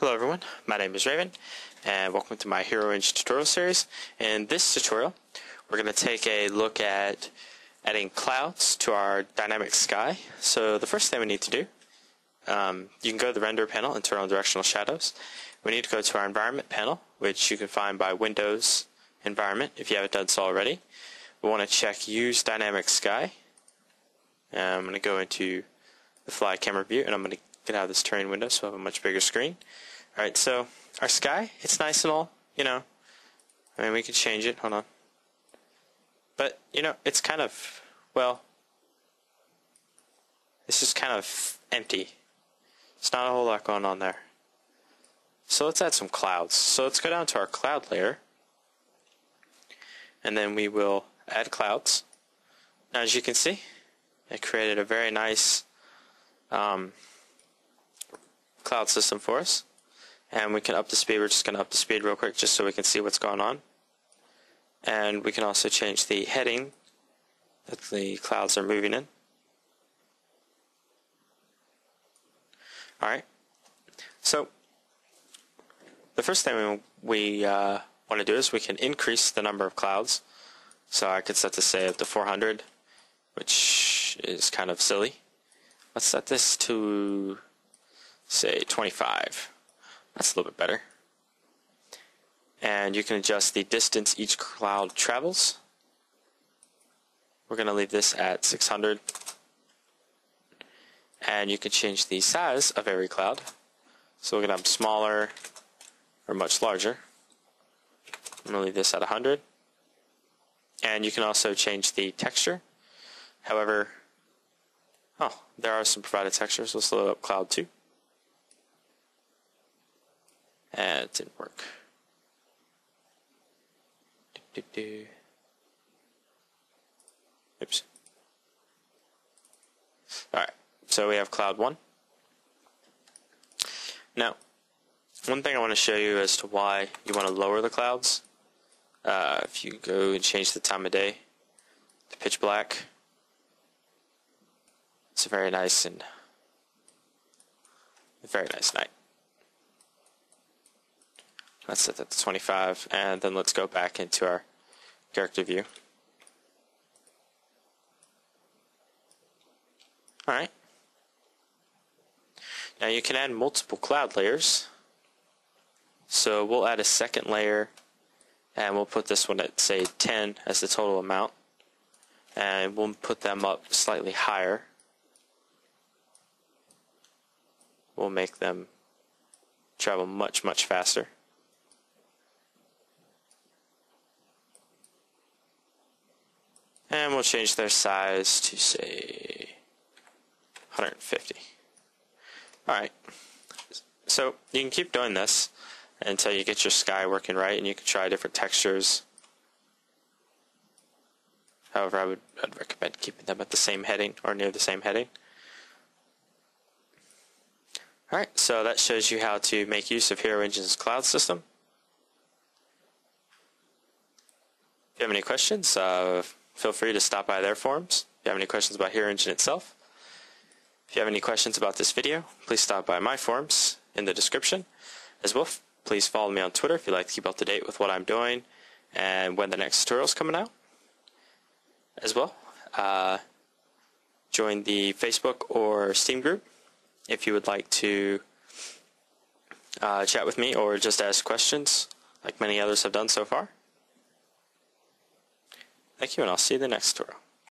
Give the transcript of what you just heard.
Hello everyone, my name is Raven, and welcome to my Hero Engine tutorial series. In this tutorial, we're going to take a look at adding clouds to our dynamic sky. So the first thing we need to do, um, you can go to the render panel and turn on directional shadows. We need to go to our environment panel, which you can find by Windows Environment if you haven't done so already. We want to check Use Dynamic Sky. And I'm going to go into the Fly Camera View, and I'm going to get out of this terrain window so I have a much bigger screen. Alright, so our sky, it's nice and all, you know. I mean, we can change it. Hold on. But, you know, it's kind of, well, it's just kind of empty. It's not a whole lot going on there. So let's add some clouds. So let's go down to our cloud layer. And then we will add clouds. Now, as you can see, it created a very nice um, cloud system for us and we can up the speed. We're just going to up the speed real quick just so we can see what's going on. And we can also change the heading that the clouds are moving in. Alright, so the first thing we, uh, want to do is we can increase the number of clouds. So I could set this say up to 400, which is kind of silly. Let's set this to say 25. That's a little bit better. And you can adjust the distance each cloud travels. We're going to leave this at 600. And you can change the size of every cloud. So we're going to have smaller or much larger. I'm going to leave this at 100. And you can also change the texture. However, oh, there are some provided textures. Let's load up cloud 2. It didn't work. Do, do, do. Oops. Alright, so we have cloud 1. Now, one thing I want to show you as to why you want to lower the clouds. Uh, if you go and change the time of day to pitch black, it's a very nice and very nice night. Let's set that to 25, and then let's go back into our character view. Alright. Now you can add multiple cloud layers. So we'll add a second layer, and we'll put this one at, say, 10 as the total amount. And we'll put them up slightly higher. We'll make them travel much, much faster. And we'll change their size to say 150. Alright. So you can keep doing this until you get your sky working right and you can try different textures. However, I would I'd recommend keeping them at the same heading or near the same heading. Alright, so that shows you how to make use of Hero Engine's cloud system. If you have any questions, uh, feel free to stop by their forums. If you have any questions about Hero Engine itself, if you have any questions about this video, please stop by my forums in the description. As well, please follow me on Twitter if you'd like to keep up to date with what I'm doing and when the next tutorial is coming out. As well, uh, join the Facebook or Steam group if you would like to uh, chat with me or just ask questions like many others have done so far. Thank you, and I'll see you in the next tutorial.